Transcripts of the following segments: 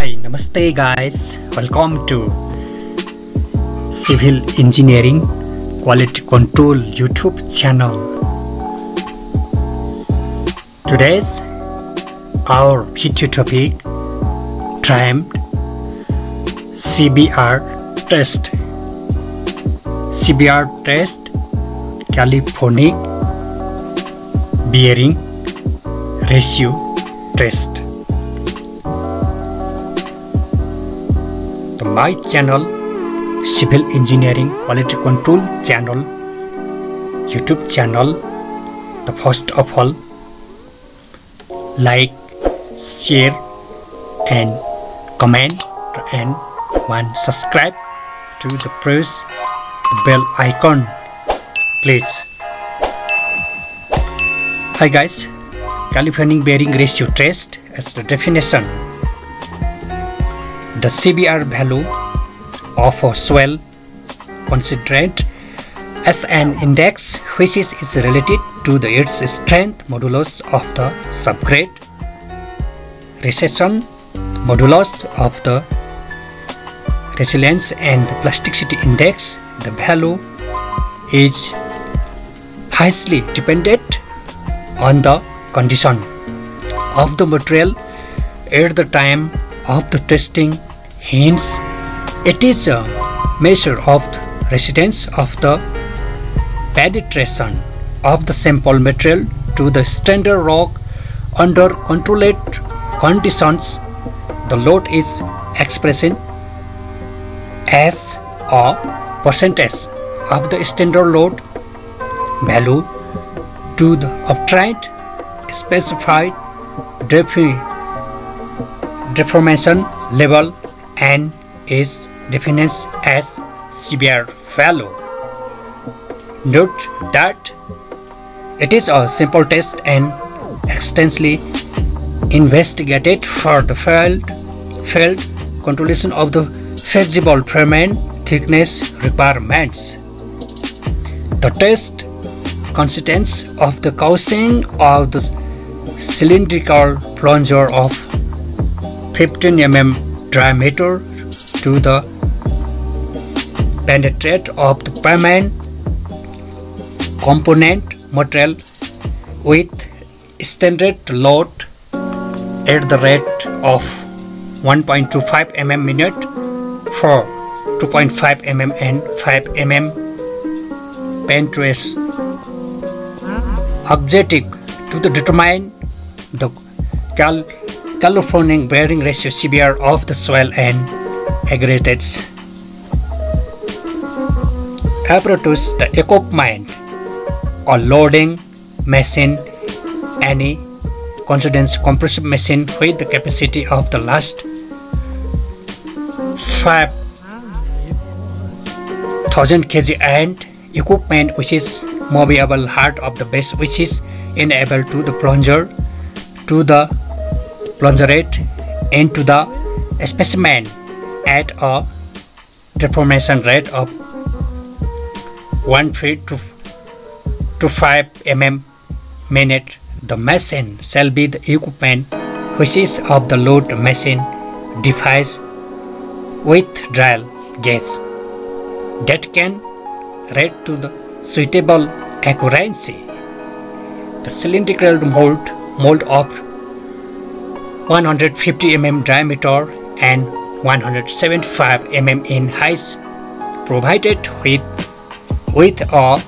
High नमस्ते guys welcome to civil engineering quality control YouTube channel today's our video topic ट्राइम CBR test CBR test California bearing ratio why channel civil engineering quality control channel YouTube channel the first of all like share and comment and one subscribe to the press bell icon please hi guys California bearing ratio test as the definition the CBR value of a swell considered as an index which is, is related to the its strength modulus of the subgrade reaction modulus of the resilience and the plasticity index. The value is highly dependent on the condition of the material at the time of the testing hence it is a measure of the residence of the penetration of the sample material to the standard rock under controlled conditions. The load is expressed as a percentage of the standard load value to the obtained specified deformation level and is defined as CBR value. Note that it is a simple test and extensively investigated for the failed, failed controlation of the flexible fragment thickness requirements. The test consists of the causing of the cylindrical plunger of 15 mm diameter to the penetrate of the permanent component material with standard load at the rate of 1.25 mm minute for 2.5 mm and 5 mm penetration. Objective to the determine the cal California bearing ratio CBR of the soil and aggregates. Apparatus the equipment or loading machine any confidence compressive machine with the capacity of the last 5000 kg and equipment which is movable heart of the base which is enable to the plunger to the plungerate into the specimen at a deformation rate of 1 feet to, to 5 mm minute. The machine shall be the equipment which is of the load machine device with drill gauge that can read to the suitable accuracy. The cylindrical mold mold of 150 mm diameter and 175 mm in height provided with with a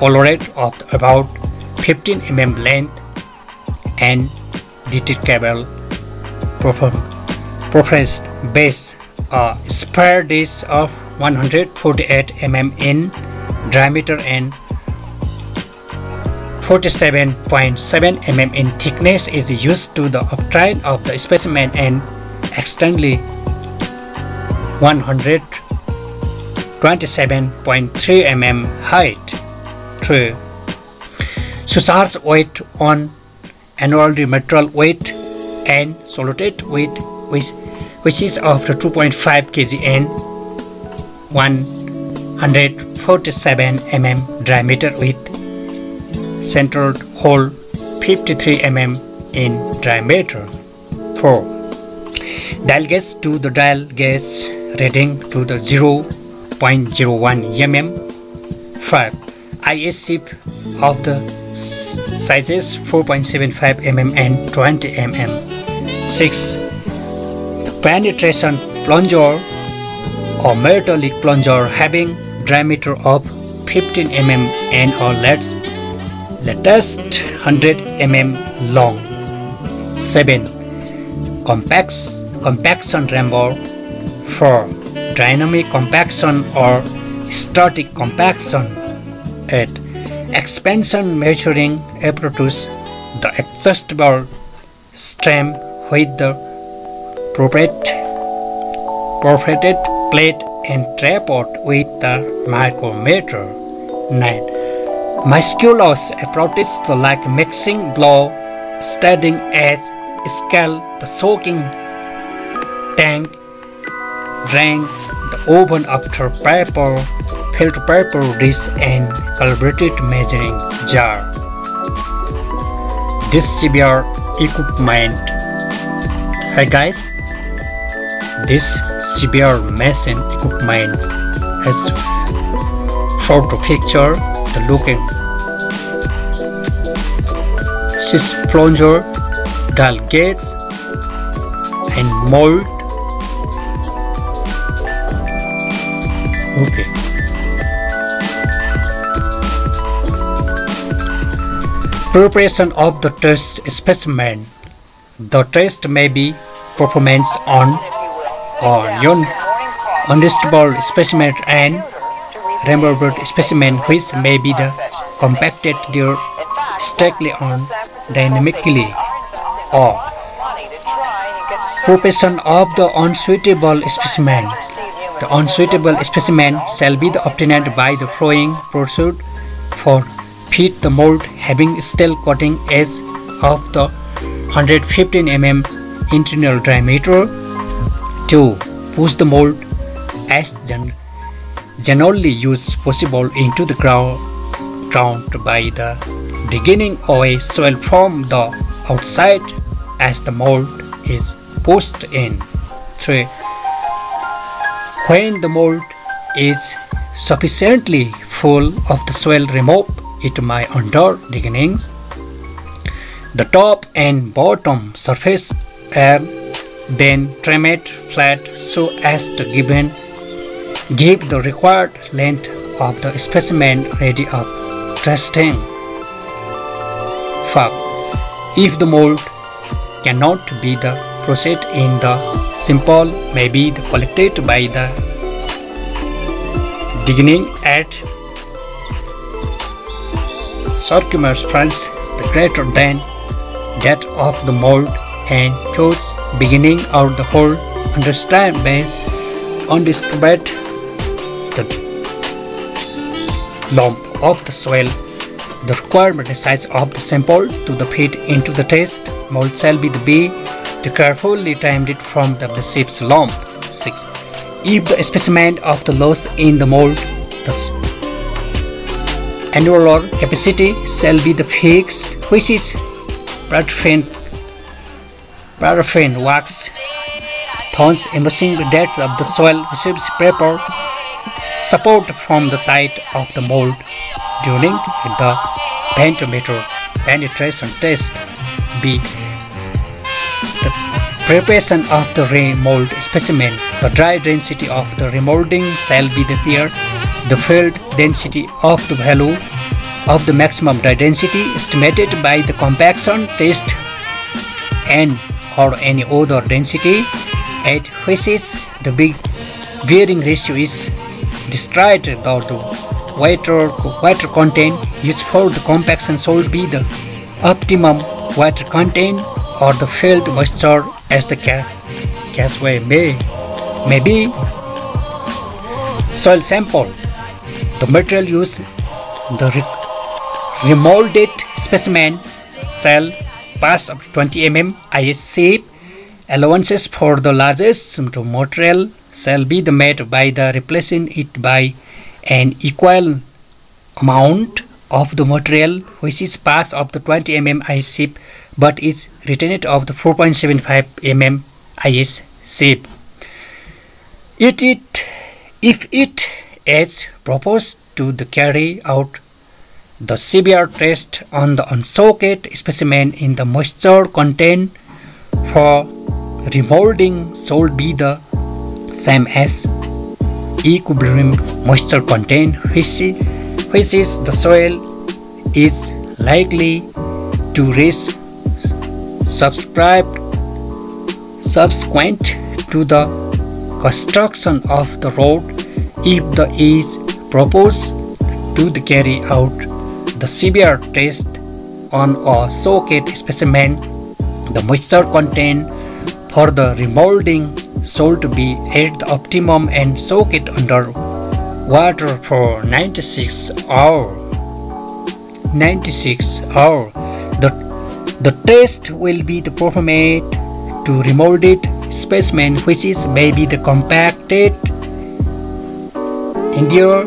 colorate of about 15 mm length and detachable professed base a spacer disc of 148 mm in diameter and 47.7 mm in thickness is used to the obtain of the specimen and externally 127.3 mm height. True. Surcharge weight on annular material weight and solid weight which, which is of 2.5 kg and 147 mm diameter with central hole 53 mm in diameter. 4. dial gauge to the dial gauge reading to the 0.01 mm 5 IS chip of the sizes 4.75 mm and 20 mm 6 penetration plunger or metallic plunger having diameter of 15 mm and or let's latest 100 mm long 7 compact compaction chamber for dynamic compaction or static compaction 8 expansion measuring apparatus the adjustable stem with the perforated plate and tripod with the micrometer. 9. Musculus apparatus like mixing blow, studying edge, scale, the soaking tank, drain the oven after paper, filter paper dish and calibrated measuring jar. This CBR equipment. Hi guys, this CBR machine equipment has the picture the looking six plunger dial gates and mold. Okay. Preparation of the test specimen. The test may be performance on or non undisturbed specimen and removed specimen which may be the compacted there strictly on dynamically or preparation of the unsuitable specimen. The unsuitable specimen shall be obtained by the following procedure for fit the mold having steel cutting edge of the 115 mm internal diameter 2. Push the mold as gen generally used possible into the ground, ground by the digging away soil from the outside as the mold is pushed in. 3. When the mold is sufficiently full of the soil remove it by under beginnings. The top and bottom surface are then trim it flat so as to given give the required length of the specimen ready of testing. 5. If the mold cannot be the processed in the simple may be collected by the beginning at circumference the greater than that of the mold and chose beginning out the whole understand by undisturbed the lump of the soil. The requirement size of the sample to the fit into the test. Mold shall be the B. To carefully timed it from the ship's lump 6 if the specimen of the loss in the mold the annular capacity shall be the fixed which is paraffin paraffin wax thorns immersing the depth of the soil receives paper support from the side of the mold during the pentameter penetration test. B. The preparation of the remold specimen. The dry density of the remolding shall be the here the field density of the value of the maximum dry density estimated by the compaction test and or any other density at which is the big bearing ratio is destroyed the water water content used for the compaction should be the optimum water content or the filled moisture as the caseway may may be. Soil sample. The material used the re remolded specimen shall pass of 20 mm IS shape. Allowances for the largest material shall be the made by the replacing it by an equal amount of the material which is pass of the 20 mm IS shape but is retained of the 4.75 mm IS shape. It, it, if it is proposed to the carry out the CBR test on the unsoaked specimen in the moisture content for remolding should be the same as equilibrium moisture content which, which is the soil is likely to reach subscribed subsequent to the construction of the road if the is proposed to the carry out the CBR test on a soaked specimen. The moisture content for the remolding should be at the optimum and soak it under water for 96 hours 96 hours the, the test will be the performed to remolded specimen which is maybe the compacted endure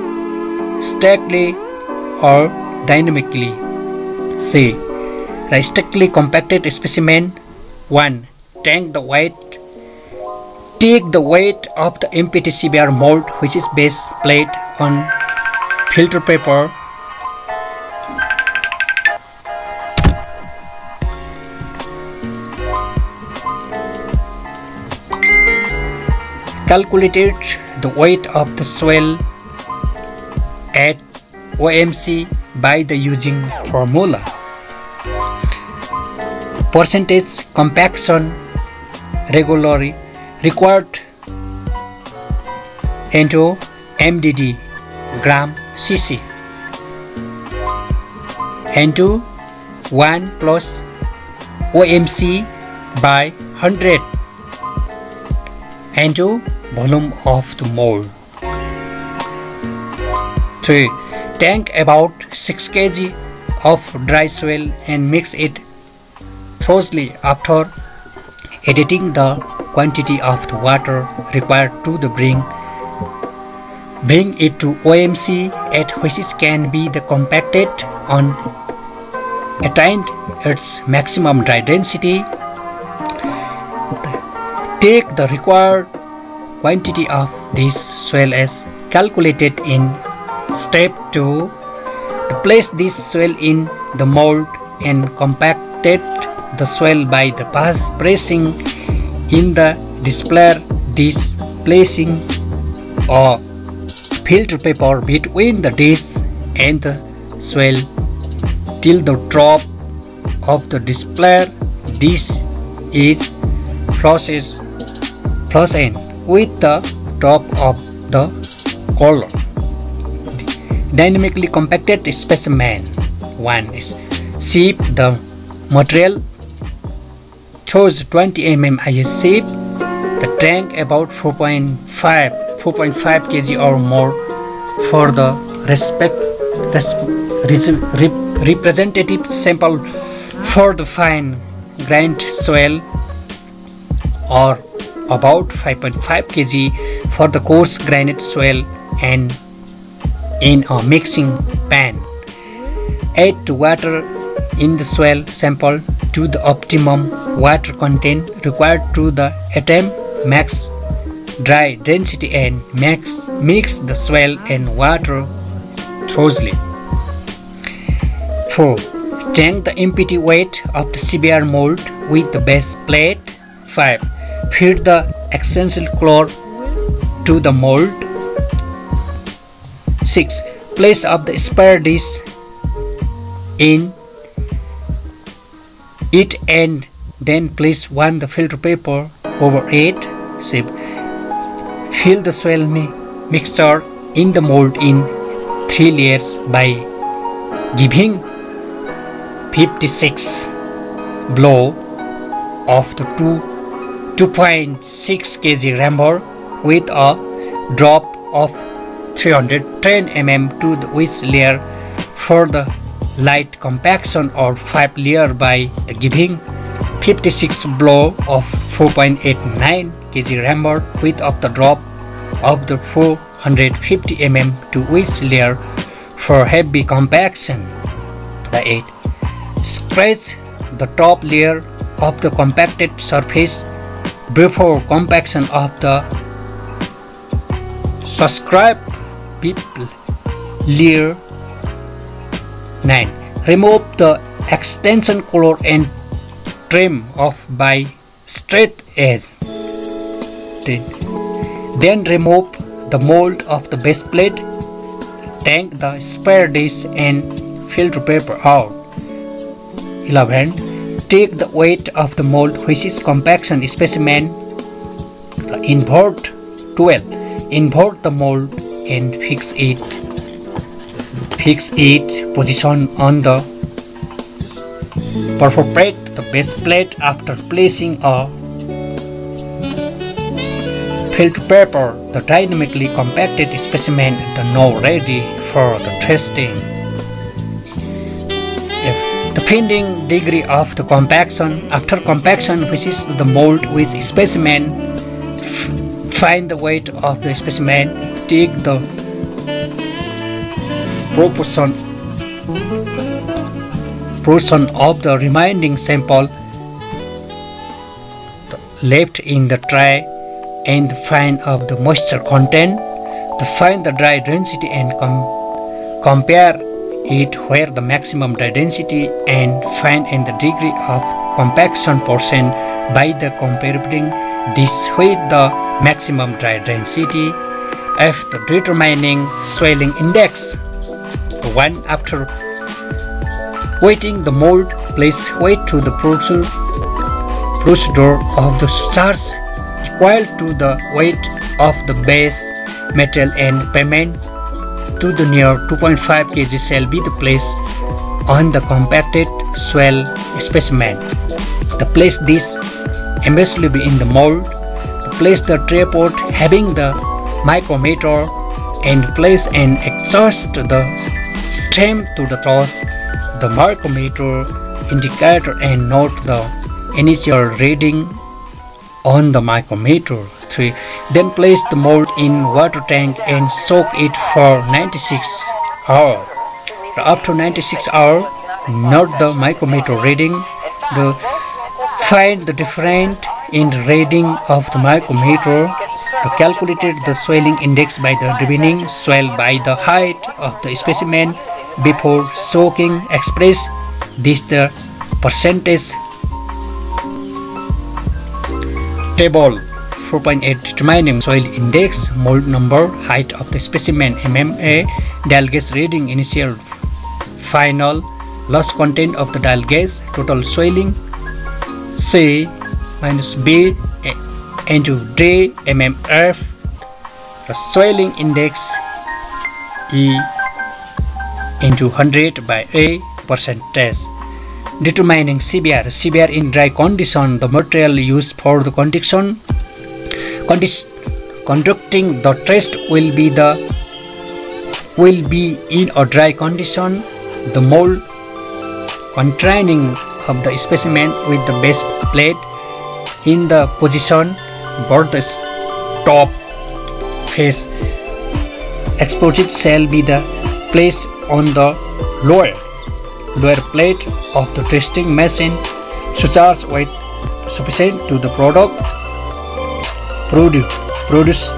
statically or dynamically. Say strictly compacted specimen. 1 tank the weight take the weight of the empty CBR mold which is base plate on filter paper. Calculated the weight of the soil at OMC by the using formula. Percentage compaction regularly required into MDD gram cc into 1 plus OMC by 100 into volume of the mold. 3. Tank about 6 kg of dry soil and mix it thoroughly after editing the quantity of the water required to the bring bring it to OMC at which it can be the compacted on attained its maximum dry density. Take the required quantity of this soil as calculated in step 2 place this soil in the mold and compacted the soil by the pass pressing in the displayer this placing a filter paper between the disc and the soil till the drop of the displayer. This is process frozen with the top of the collar dynamically compacted specimen. One is shape the material chose 20 mm IS the tank about 4.5 4.5 kg or more for the respect representative sample for the fine grained soil or about 5.5 kg for the coarse grained soil and in a mixing pan. Add water in the soil sample to the optimum water content required to the atom max dry density and max mix the soil and water thoroughly. 4. Tank the empty weight of the CBR mold with the base plate. 5. Feed the essential chlor to the mold. 6. Place of the spare dish in it and then place one the filter paper over it shape fill the mi mixture in the mold in three layers by giving 56 blow of the 2 2.6 kg rammer with a drop of 310 mm to the which layer for the light compaction or 5 layer by giving 56 blow of 4.89 kg rammer width of the drop of the 450 mm to each layer for heavy compaction. The 8. Scratch the top layer of the compacted surface before compaction of the subscribed people layer 9 remove the extension collar and trim off by straight edge. 10. then remove the mold of the base plate take the spare dish and filter paper out. 11 take the weight of the mold which is compaction specimen invert 12 invert the mold and fix it fix it position on the perforate the base plate after placing a filter paper. The dynamically compacted specimen the now ready for the testing. The finding degree of the compaction after compaction which is the mold with specimen find the weight of the specimen take the proportion portion of the remaining sample left in the tray and find of the moisture content to find the dry density and com compare it where the maximum dry density and find in the degree of compaction percent by the comparing this with the maximum dry density f the determining swelling index one after weighting the mold place weight to the procedure procedure of the starch equal to the weight of the base metal and payment to the near 2.5 kg shall be the place on the compacted swell specimen. The place this immediately in the mold. Place the tripod having the micrometer and place and adjust the stem to the toss, the micrometer indicator and note the initial reading on the micrometer. 3. Then place the mold in water tank and soak it for 96 hours. to 96 hours, note the micrometer reading. The find the difference in the reading of the micrometer. Calculated the swelling index by the divining swell by the height of the specimen before soaking. Express this the percentage table 4.8 determining soil index, mold number, height of the specimen, MMA, dial gauge reading, initial, final, loss content of the dial gauge, total swelling, C minus B into D mmF, the swelling index E into 100 by A percentage. Determining CBR. CBR in dry condition, the material used for the condition conducting the test will be the will be in a dry condition the mold containing of the specimen with the base plate in the position the top face. Exposed shall be the place on the lower lower plate of the testing machine. As weight sufficient to the product produce, produce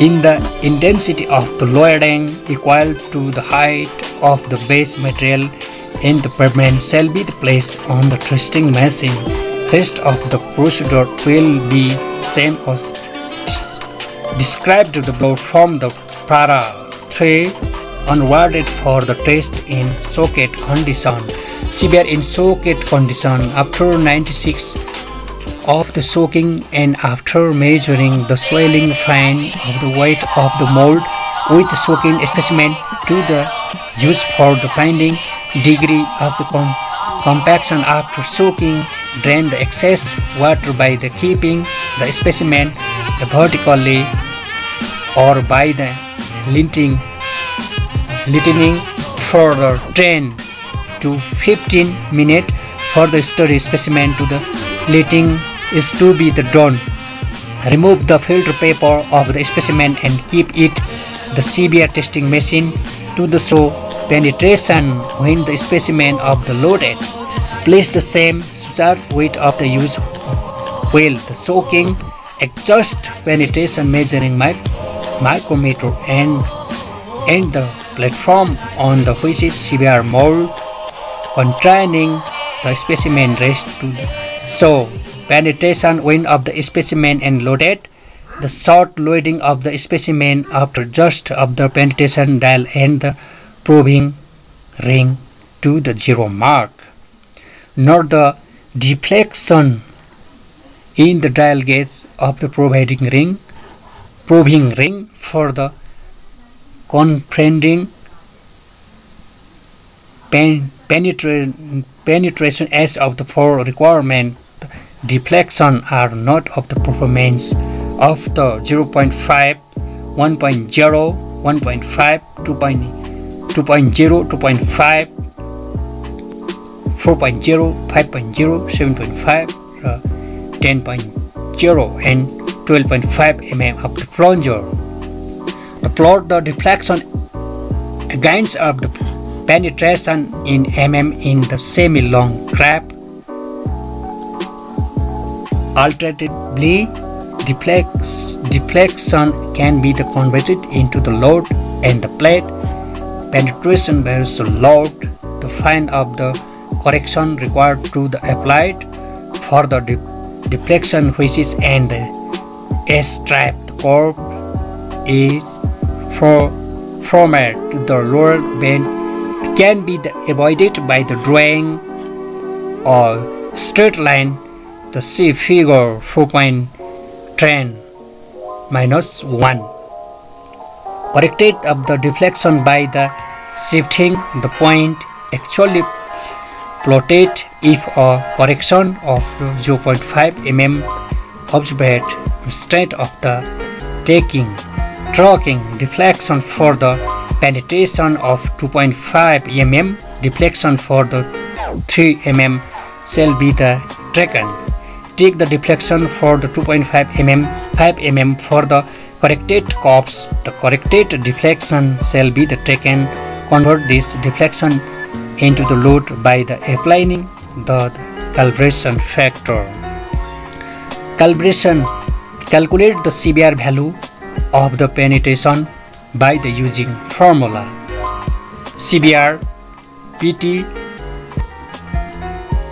in the intensity of the loading equal to the height of the base material. In the permanent shall be the place on the twisting machine. Rest of the procedure will be same as described the below from the para 3 unwarded for the test in socket condition. CBR in socket condition after 96 of the soaking and after measuring the swelling fine of the weight of the mold with soaking specimen to the use for the finding degree of the com compaction after soaking drain the excess water by the keeping the specimen vertically or by the linting lightening further 10 to 15 minutes for the study specimen to the lighting is to be the done. Remove the filter paper of the specimen and keep it the CBR testing machine to the show penetration when the specimen of the loaded. Place the same such weight of the use while the soaking adjust penetration measuring mic micrometer and and the platform on the which is CBR mold containing the specimen rest to the so penetration when of the specimen and loaded. The short loading of the specimen after just of the penetration dial and the proving ring to the zero mark. Nor the deflection in the dial gauge of the providing ring probing ring for the comprehending pen, penetra- penetration as of the four requirement deflection are not of the performance of the 0.5 1.0 1.5 2.0 2.5 4.0 5.0 7.5 10.0 and 12.5 mm of the plunger. The plot the deflection against of the penetration in mm in the semi-long graph. Alternatively, deflex, deflection can be the converted into the load and the plate penetration versus load to find out the correction required to the applied for the deflection which is and S-striped curve is for format. To the lower bend can be avoided by the drawing or straight line. The C figure 4.10 minus 1 corrected of the deflection by the shifting the point. Actually plotted if a correction of 0.5 mm observed instead of the taking. Tracking deflection for the penetration of 2.5 mm deflection for the 3 mm shall be the taken take the deflection for the 2.5 mm 5 mm for the corrected cups the corrected deflection shall be the taken convert this deflection into the load by the applying the calibration factor. Calibration calculate the CBR value of the penetration by the using formula. CBR PT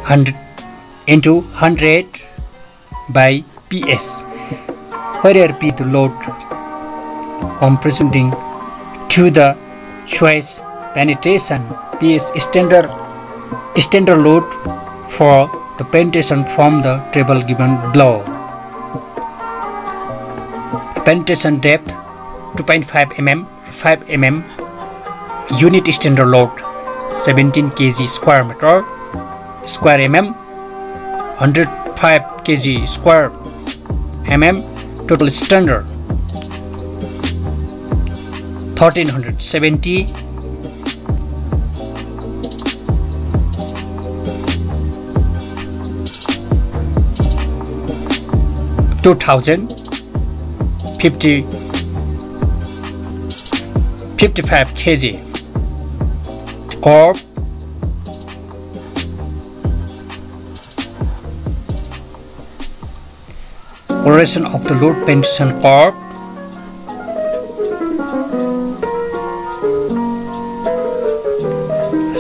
100 into 100 by PS where P the load? Comprehending to the choice penetration PS standard standard load for the penetration from the table given below. Penetration depth 2.5 mm 5 mm unit standard load 17 kg square meter square mm 105 kg square mm total standard 1370 2000 50 55 kg or operation of the load pension curve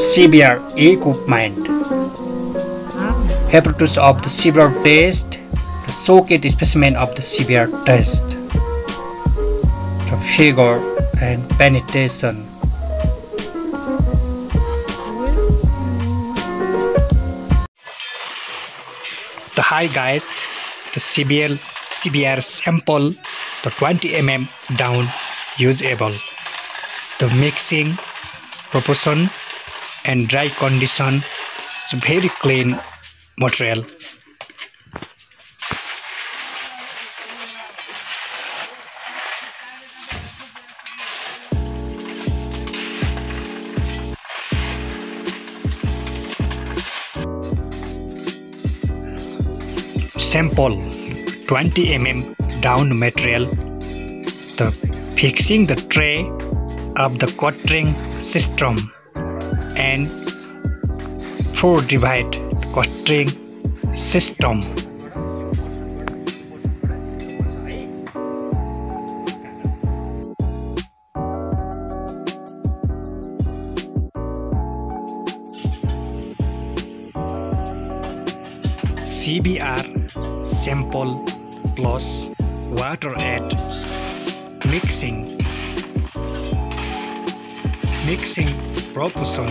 CBR equipment. Apparatus of the CBR test the socket specimen of the CBR test, the figure and penetration. The high guys, the CBL CBR sample, the 20 mm down usable. The mixing, proportion and dry condition is very clean material. Sample 20 mm down material. The fixing the tray of the coating system and 4 divide coating system sample plus water at mixing mixing proportion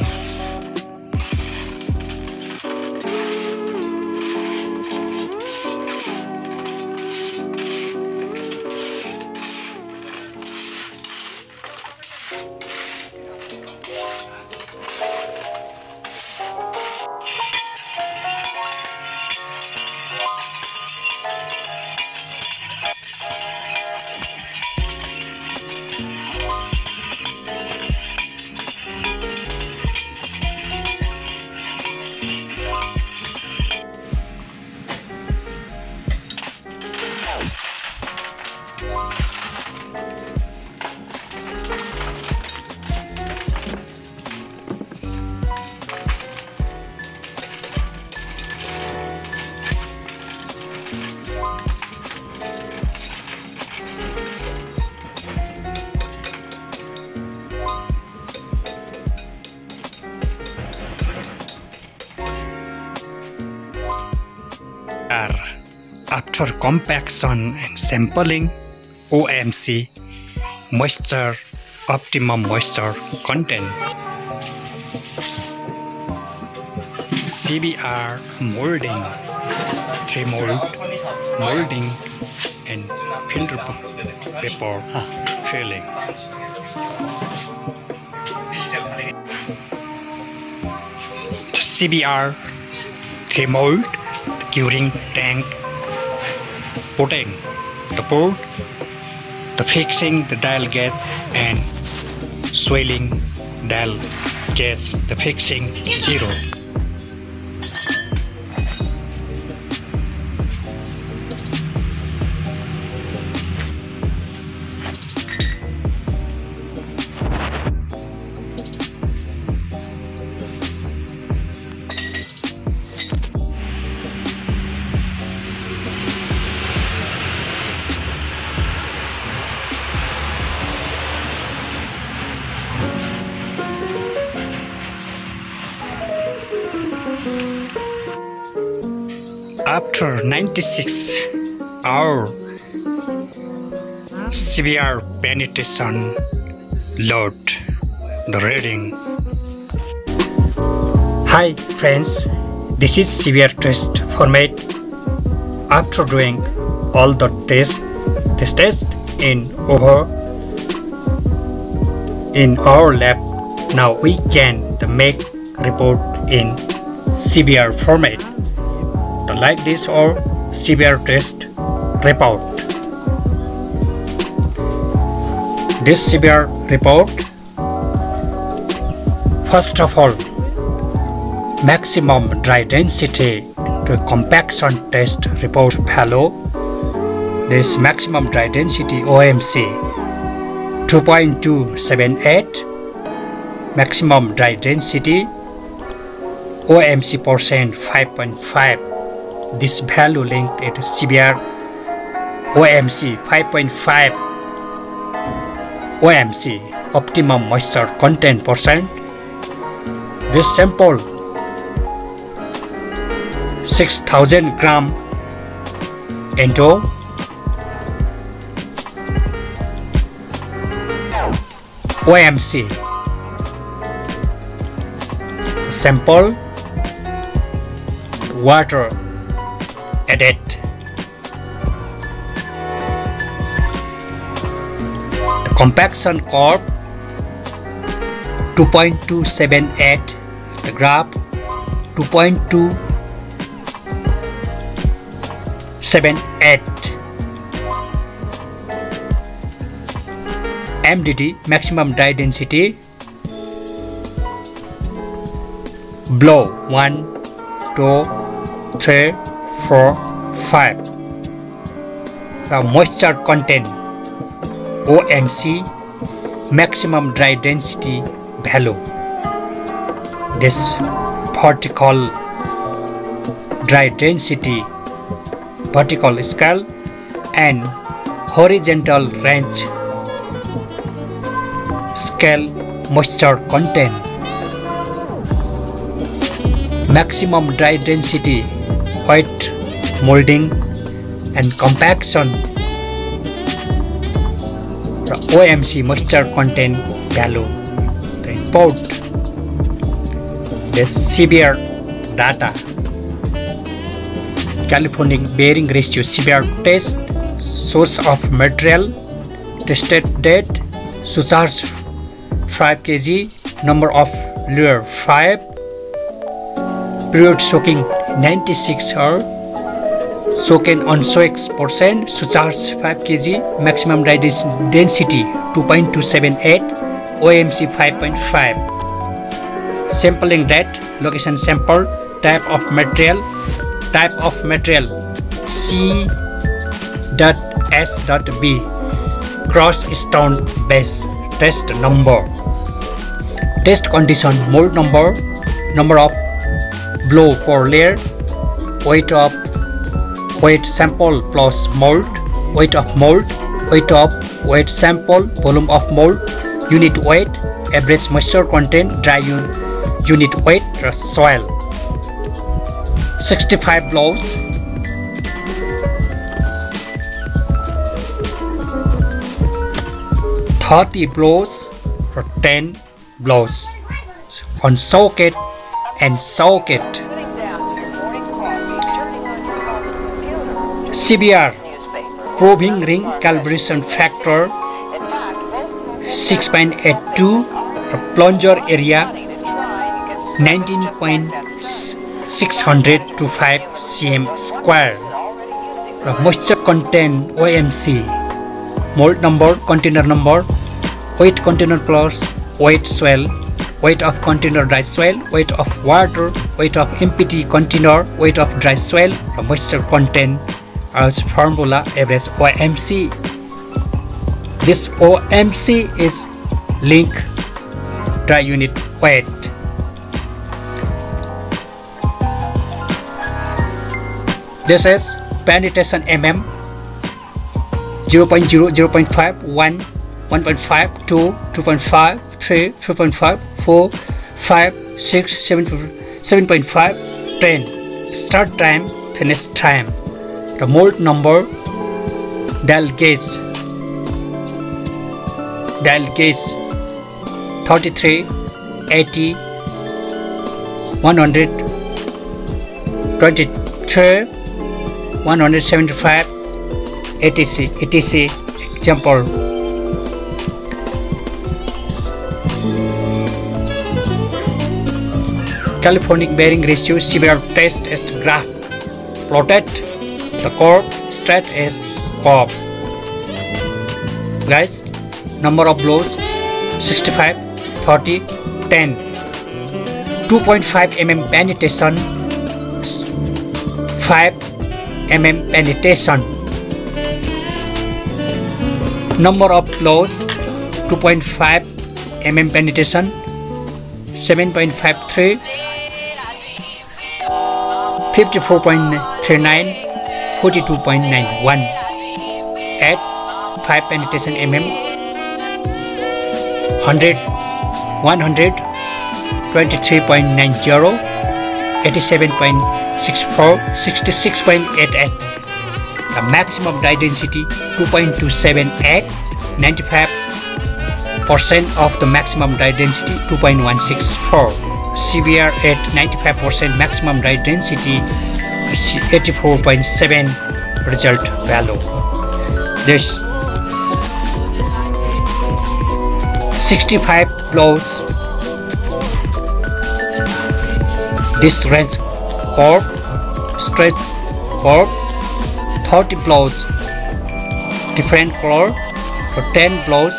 after compaction and sampling OMC moisture optimum moisture content. CBR molding three mold molding and filter paper filling. CBR three mold curing tank putting the port the fixing the dial gauge and swelling dial gauge the fixing zero 96 hour CBR penetration load the reading. Hi friends. This is CBR test format. After doing all the test test test in over in our lab now we can make report in CBR format like this or CBR test report. This CBR report, first of all, maximum dry density to compaction test report value. This maximum dry density OMC 2.278, maximum dry density OMC percent 5.5 this value linked at CBR OMC 5.5 OMC optimum moisture content percent this sample 6000 gram into OMC sample water the compaction curve 2.278 the graph. 2.278 MDD maximum dye density. Blow. 1 2 3 4 5 the moisture content OMC maximum dry density value this vertical dry density vertical scale and horizontal range scale moisture content maximum dry density wet molding and compaction. OMC moisture content, yellow The import the CBR data. California bearing ratio CBR test source of material tested date surcharge 5 kg number of lure 5 period soaking 96 hours soaken on percent surcharge 5 kg maximum density 2.278 OMC 5.5 sampling date location sample type of material type of material C.S.B cross stone base test number. Test condition mold number number of blow per layer weight of weight sample plus mold weight of mold weight of weight sample volume of mold unit weight average moisture content dry unit weight र soil. 65 blows. Thirty blows or ten blows. On socket and socket CBR proving ring calibration factor 6.82 plunger area 19.600 to 5 cm square. Moisture content OMC mold number container number weight container plus weight soil weight of container dry soil weight of water weight of empty container weight of dry soil moisture content as formula average OMC this OMC is link dry unit weight this is penetration mm 0 0.0 0 0.5 1 1.5 2 2.5 3 3.5 4 5 6 7 7.5 10 start time finish time the mold number dial gauge dial gauge 33 80 123 175 etc etc example Californic bearing ratio severe test as graph plotted the curve straight is curve guys number of blows 65 30 10 2.5 mm penetration 5 mm penetration. Number of blows 2.5 mm penetration 7.53 54.39 42.91 at 5 penetration mm 100 100 23.90 87.64 66.88 the maximum dry density 2.27 at 95 percent of the maximum dry density 2.164 CBR at 95 percent maximum dry density 84.7 result value. This 65 blows this range curve straight curve 30 blows different color for 10 blows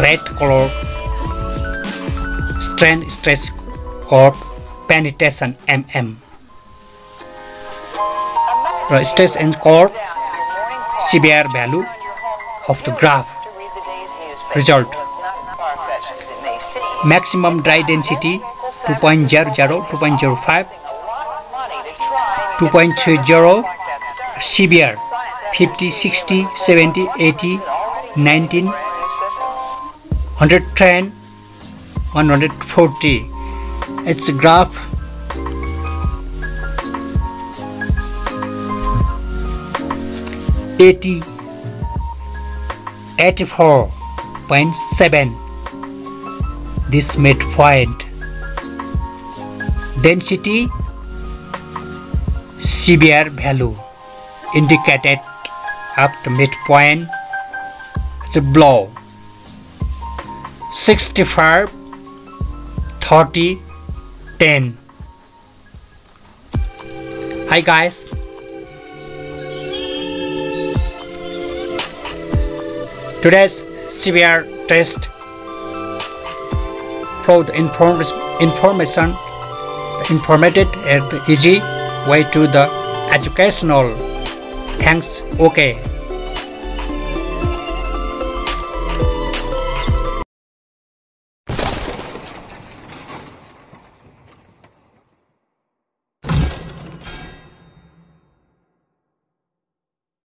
red color strand stretch curve penetration mm र stage end कर CBR value of the graph result maximum dry density two point zero zero two point zero five two point three zero CBR fifty sixty seventy eighty nineteen hundred ten one hundred forty it's graph 80 84.7 this midpoint density CBR value indicated up to midpoint the blow. 65 30 10 hi guys today's CBR test for the inform information informative and easy way to the educational. Thanks. Okay